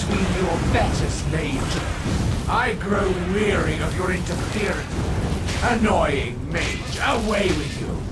between your betters, mage. I grow weary of your interference. Annoying mage, away with you.